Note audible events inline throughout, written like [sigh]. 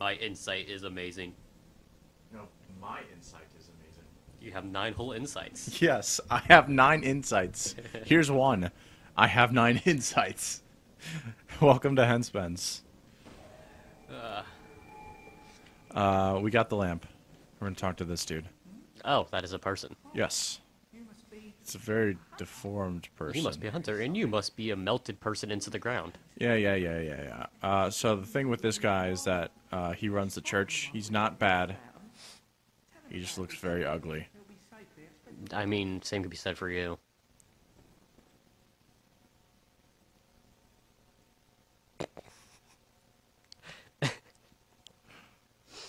My insight is amazing. No, my insight is amazing. You have nine whole insights. [laughs] Yes, I have nine insights. [laughs] Here's one. I have nine [laughs] insights. Welcome to Henspence. Uh, Uh, we got the lamp. We're gonna talk to this dude. oh, that is a person. Yes. It's a very deformed person. You must be a hunter, and you must be a melted person into the ground. Yeah, yeah, yeah, yeah, yeah. Uh, so the thing with this guy is that uh, he runs the church. He's not bad. He just looks very ugly. I mean, same could be said for you.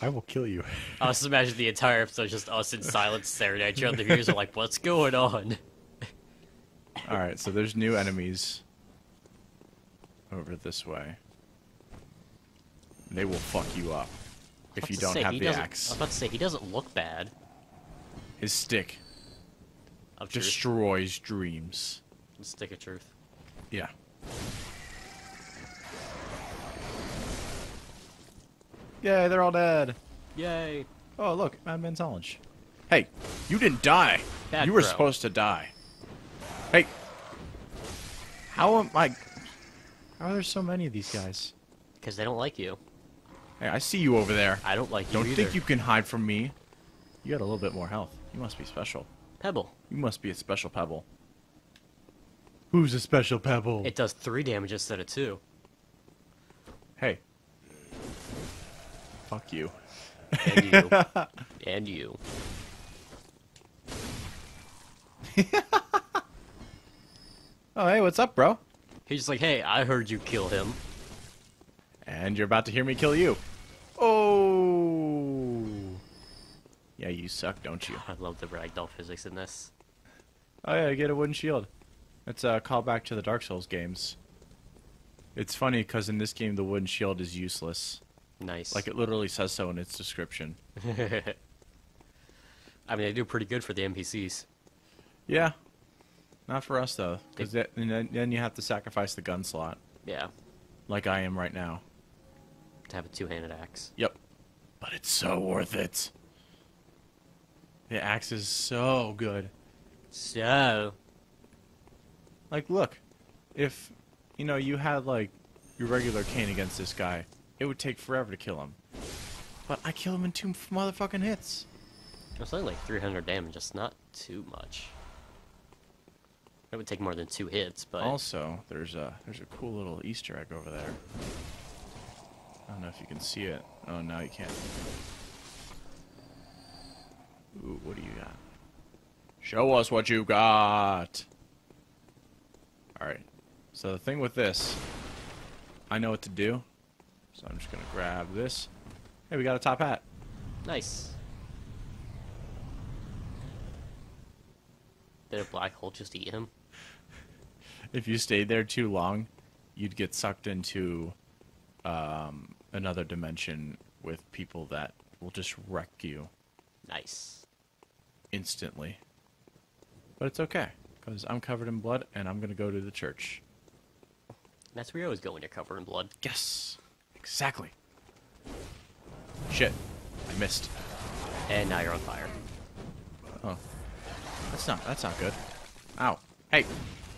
I will kill you. I just imagine the entire episode just us in silence staring at each other. The viewers are like, "What's going on?" All right, so there's new enemies over this way. They will fuck you up if you I was about to don't say, have the doesn't- I axe. was about to say he doesn't look bad. His stick Of truth. destroys dreams. Stick of truth. Yeah. Yay, they're all dead. Yay! Oh, look, Madman's Knowledge. Hey, you didn't die. Bad you were bro. supposed to die. Hey. How am I... How are there so many of these guys? Because they don't like you. Hey, I see you over there. I don't like you Don't either. think you can hide from me. You got a little bit more health. You must be special. Pebble. You must be a special pebble. Who's a special pebble? It does three damage instead of two. Hey. Fuck you. And you. [laughs] and you. [laughs] Oh, hey, what's up, bro? He's just like, hey, I heard you kill him. And you're about to hear me kill you. Oh. Yeah, you suck, don't you? I love the ragdoll physics in this. Oh yeah, I get a wooden shield. It's a callback to the Dark Souls games. It's funny because in this game the wooden shield is useless. Nice. Like it literally says so in its description. [laughs] I mean, they do pretty good for the NPCs. Yeah. Not for us though, because then, then you have to sacrifice the gun slot, Yeah, like I am right now. to have a two-handed axe. Yep. But it's so worth it. The axe is so good. So, Like, look, if you know you had like your regular cane against this guy, it would take forever to kill him. But I kill him in two motherfucking hits. it's only like 300 damage. It's not too much. It would take more than two hits, but Also, there's a there's a cool little Easter egg over there. I don't know if you can see it. Oh no, you can't. Ooh, what do you got? Show us what you got. All right. So the thing with this, I know what to do. So I'm just gonna grab this. Hey, we got a top hat. nice. Did a black hole just eat him? [laughs] If you stayed there too long, you'd get sucked into um, another dimension with people that will just wreck you Nice. instantly. But it's okay, because I'm covered in blood and I'm going to go to the church. That's where you always go when you're covered in blood. Yes, exactly. Shit, I missed. And now you're on fire. Oh, that's not that's not good. Ow! Hey,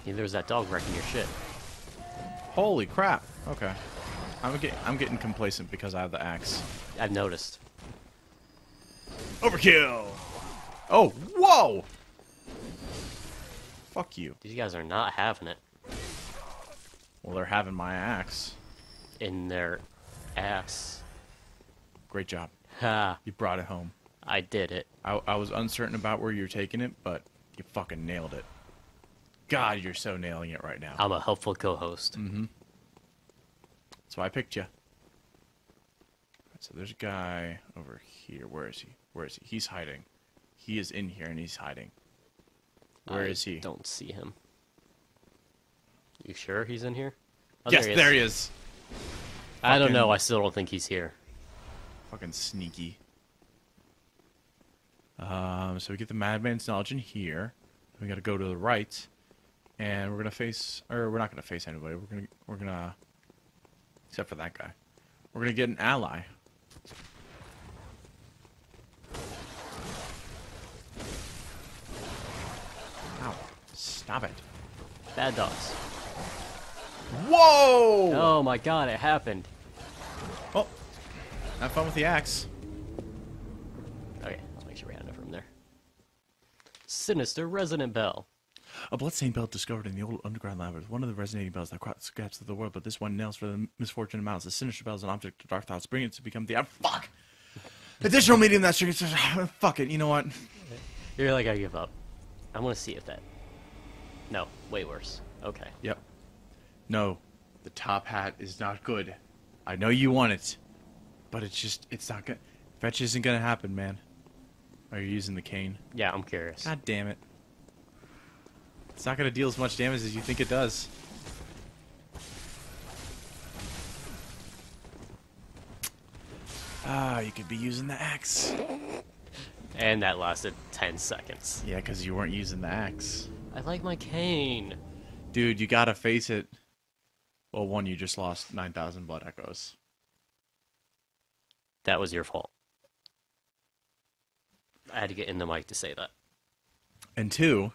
there's that dog wrecking your shit. holy crap! Okay, I'm getting I'm getting complacent because I have the axe. I've noticed. Overkill! Oh, whoa! Fuck you. These guys are not having it Well, they're having my axe. in their ass. Great job. Ha! You brought it home. I did it. I, I was uncertain about where you're taking it, but you fucking nailed it. God, you're so nailing it right now. I'm a helpful co-host. Mm-hmm. That's why I picked you. So there's a guy over here. Where is he? Where is he? He's hiding. He is in here and he's hiding. Where I is he? Don't see him. You sure he's in here? Oh, yes, he there is. he is. I don't know. I still don't think he's here. Fucking sneaky. Um, so we get the Madman's Knowledge in here. We gotta go to the right, and we're gonna face, or we're not gonna face anybody. We're gonna, we're gonna, except for that guy. We're gonna get an ally. Ow! Stop it. Bad dogs. Whoa! Oh my god! It happened. Have fun with the axe. Okay, let's make sure we had enough room there. Sinister Resonant Bell. A bloodstained bell discovered in the old underground labyrinth. One of the resonating bells that scratches of the world, but this one nails for the misfortune of malice. The sinister bell is an object of dark thoughts. Bring it to become the. Fuck! Additional medium that triggers. [sighs] Fuck it. You know what? You're like, I give up. I want to see if that. No, way worse. Okay. Yep. No, the top hat is not good. I know you want it, but it's just it's not gonna. Fetch isn't gonna happen, man. Are you using the cane? Yeah, I'm curious. God damn it. It's not gonna deal as much damage as you think it does. Ah, you could be using the axe. And that lasted 10 seconds. Yeah, because you weren't using the axe. I like my cane. Dude, you gotta face it. Well, one, you just lost 9,000 blood echoes. That was your fault. I had to get in the mic to say that. And two,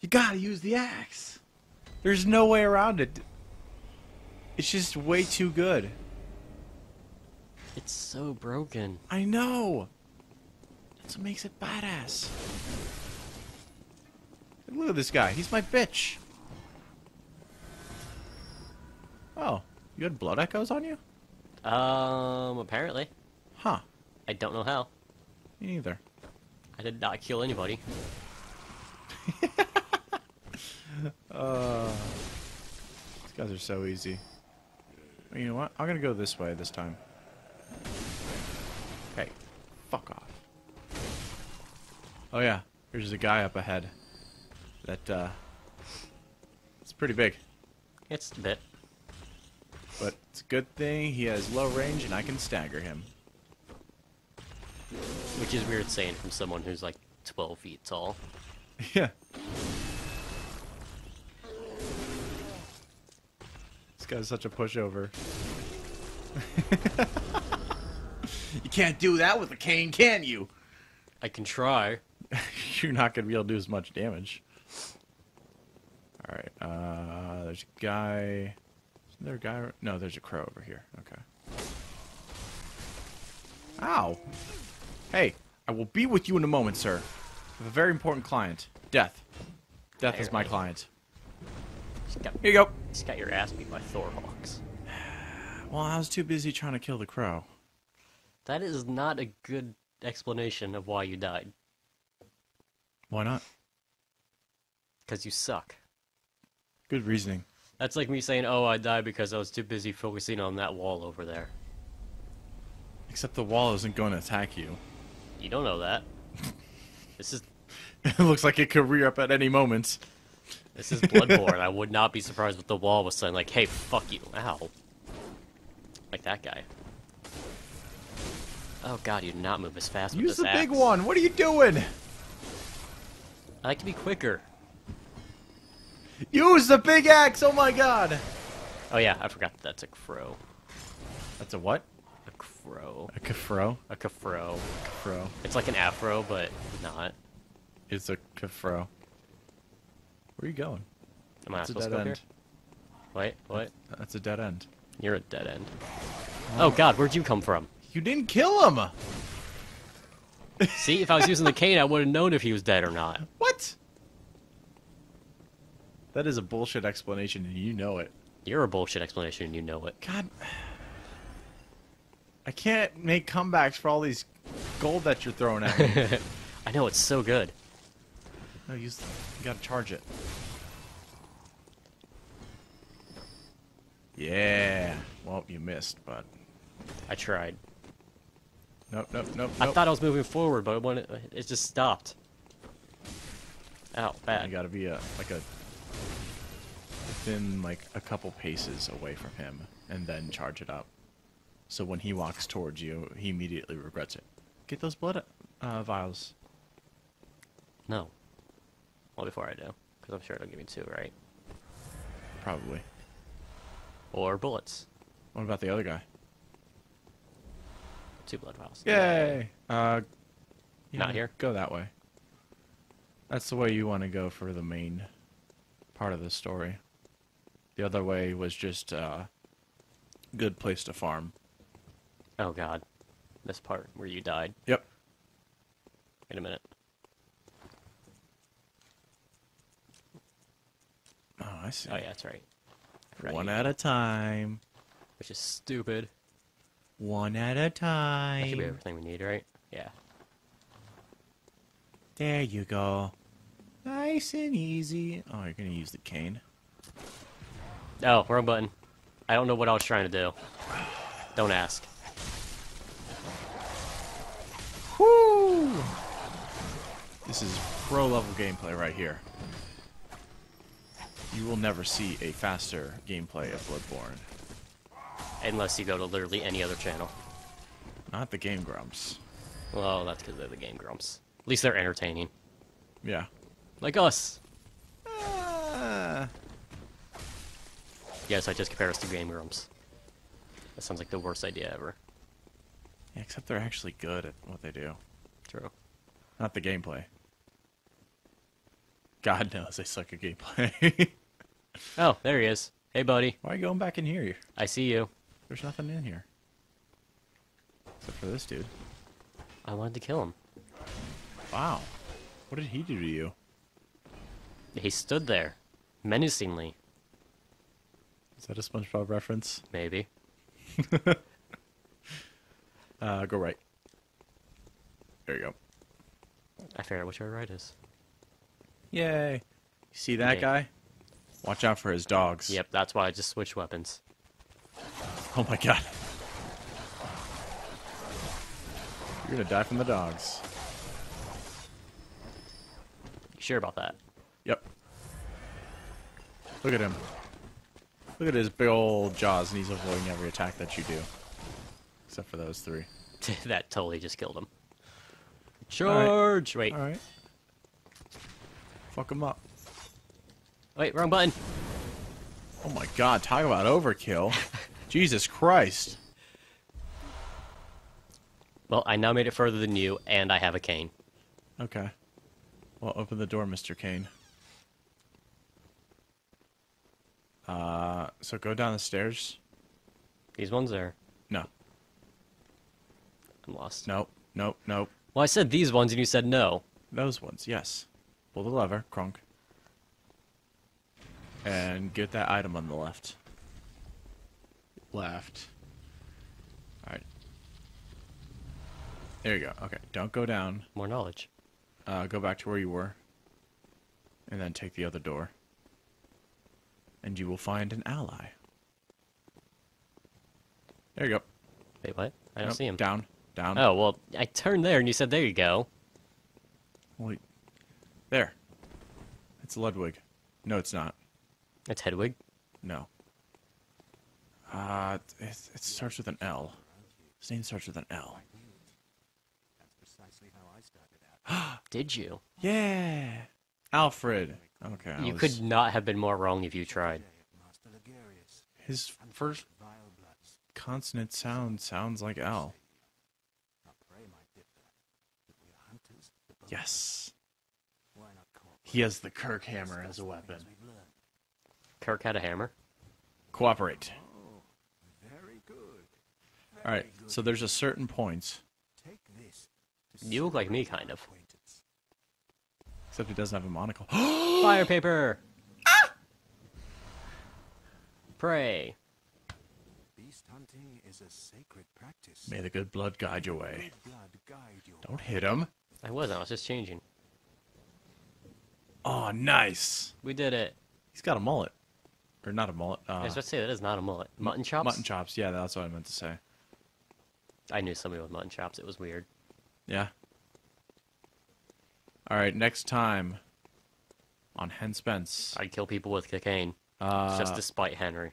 you gotta use the axe. There's no way around it. It's just way too good. It's so broken. I know. That's what makes it badass. Look at this guy. He's my bitch. Oh, you had blood echoes on you? Um, apparently. Huh. I don't know how. Me neither. I did not kill anybody. [laughs] Uh, these guys are so easy. You know what? I'm gonna go this way this time. Hey, fuck off. Oh yeah, there's a guy up ahead. That uh, it's pretty big, It's a bit. But it's a good thing he has low range and I can stagger him. Which is weird saying from someone who's like 12 feet tall. [laughs] yeah. This guy's such a pushover. [laughs] you can't do that with a cane, can you? I can try. [laughs] You're not gonna be able to do as much damage. All right. Uh, there's a guy. There a guy? No, there's a crow over here. Okay. Ow. Hey, I will be with you in a moment, sir. I have a very important client. Death. Death is my client. Just got, Here you go. just got your ass beat by Thorhawks. Well, I was too busy trying to kill the crow. That is not a good explanation of why you died. Why not? Because you suck. Good reasoning. That's like me saying, oh, I died because I was too busy focusing on that wall over there. Except the wall isn't going to attack you. You don't know that. [laughs] this is it looks like it could rear up at any moment. this is Bloodborne. [laughs] I would not be surprised if the wall was saying like, "Hey, fuck you!" Ow, like that guy. Oh god, you do not move as fast with Use this the big axe. one. What are you doing? I like to be quicker. Use the big axe! Oh my god! Oh yeah, I forgot that that's a crow. That's a what? A crow. A kafro? A kafro. Kafro. It's like an afro, but not. It's a kafro. Where are you going? Am I not That's a supposed dead to go end. here? Wait, what? That's a dead end. You're a dead end. Oh. oh god, where'd you come from? You didn't kill him! See, if I was using the cane, I would have known if he was dead or not. [laughs] What? That is a bullshit explanation, and you know it. You're a bullshit explanation, and you know it. God. [sighs] I can't make comebacks for all these gold that you're throwing at me. [laughs] I know it's so good. no, use. You gotta charge it. Yeah. Well, you missed, but. I tried. Nope, nope, nope. I nope. thought I was moving forward, but when it, it just stopped. Ow, You gotta be a like a within like a couple paces away from him, and then charge it up. So when he walks towards you, he immediately regrets it. Get those blood uh, vials. No. Well, before I do, because I'm sure it'll give me two, right? Probably. Or bullets. What about the other guy? Two blood vials. Yay! Uh, you Not know, here? Go that way. That's the way you want to go for the main part of the story. The other way was just uh, good place to farm. Oh god. This part where you died. Yep. Wait a minute. Oh, I see. Oh yeah, that's right. Right. One at a time. Which is stupid. One at a time. That should be everything we need, right? Yeah. There you go. Nice and easy. Oh, you're gonna use the cane. Oh, wrong button. I don't know what I was trying to do. Don't ask. Woo! This is pro level gameplay right here. You will never see a faster gameplay of Bloodborne. Unless you go to literally any other channel. Not the Game Grumps. Well, that's because they're the Game Grumps. At least they're entertaining. Yeah. Like us. Ah. Yes, I just compare us to Game Grumps. That sounds like the worst idea ever. Yeah, except they're actually good at what they do. True. Not the gameplay. God knows they suck at gameplay. [laughs] Oh, there he is. Hey, buddy. Why are you going back in here? I see you. There's nothing in here. Except for this dude. I wanted to kill him. Wow. What did he do to you? He stood there, menacingly. Is that a SpongeBob reference? Maybe. [laughs] Uh, go right. There you go. I figured out which way right is. Yay. You see that Yay. guy? Watch out for his dogs. Yep, that's why I just switched weapons. Oh my god. You're gonna die from the dogs. You sure about that? Yep. Look at him. Look at his big old jaws, and he's avoiding every attack that you do. Except for those three. [laughs] that totally just killed him. Charge! Wait, Alright. Fuck him up. wait, wrong button. Oh my god, talk about overkill. [laughs] Jesus Christ. Well, I now made it further than you, and I have a cane. Okay. Well, open the door, Mr. Kane. Uh, so go down the stairs. These ones there. No. I'm lost. Nope. Nope. Nope. Well, I said these ones, and you said no. Those ones, yes. Pull the lever, crunk. And get that item on the left. Left. Alright. There you go. Okay, don't go down. More knowledge. Uh, go back to where you were. And then take the other door. And you will find an ally. There you go. Wait, what? I don't Nope, see him. Down. Down. Oh, well, I turned there, and you said there you go. Wait. There. It's Ludwig. No, it's not. It's Hedwig. No. Uh, it, it starts with an L. His name starts with an L. [gasps] Did you? Yeah. Alfred. Okay. You was- could not have been more wrong if you tried. His first consonant sound sounds like L. Yes. He has the Kirkhammer as a weapon. Kirk had a hammer. Cooperate. All right. So there's a certain point, You look like me, kind of. Except he doesn't have a monocle. [gasps] Fire paper! Pray. Beast hunting is a sacred practice. May the good blood guide your way. Blood guide your Don't hit him. I wasn't, I was just changing. Oh, nice. We did it. He's got a mullet, or not a mullet. Uh, I was about to say, that is not a mullet. Mutton chops? Mutton chops. Yeah, that's what I meant to say. I knew somebody with mutton chops. It was weird. Yeah. All right. Next time on Henspence. I'd kill people with cocaine. Uh, just to spite Henry.